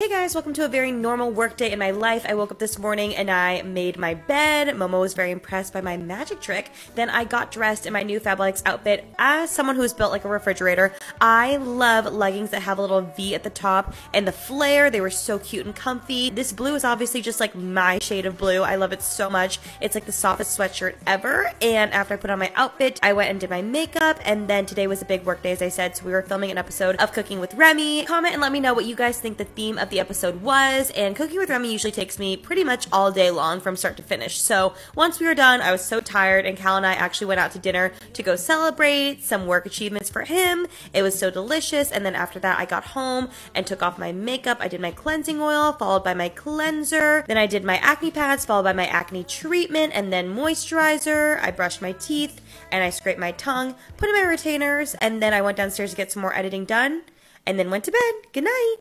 Hey guys, welcome to a very normal work day in my life. I woke up this morning and I made my bed. Momo was very impressed by my magic trick. Then I got dressed in my new Fabletics outfit. As someone who's built like a refrigerator, I love leggings that have a little V at the top and the flare. They were so cute and comfy. This blue is obviously just like my shade of blue. I love it so much. It's like the softest sweatshirt ever. And after I put on my outfit, I went and did my makeup. And then today was a big work day, as I said. So we were filming an episode of Cooking with Remi. Comment and let me know what you guys think the theme of the episode was, and Cooking with Remi usually takes me pretty much all day long from start to finish. So once we were done, I was so tired, and Cal and I actually went out to dinner to go celebrate some work achievements for him. It was so delicious, and then after that, I got home and took off my makeup. I did my cleansing oil, followed by my cleanser. Then I did my acne pads, followed by my acne treatment, and then moisturizer. I brushed my teeth, and I scraped my tongue, put in my retainers, and then I went downstairs to get some more editing done, and then went to bed. Good night.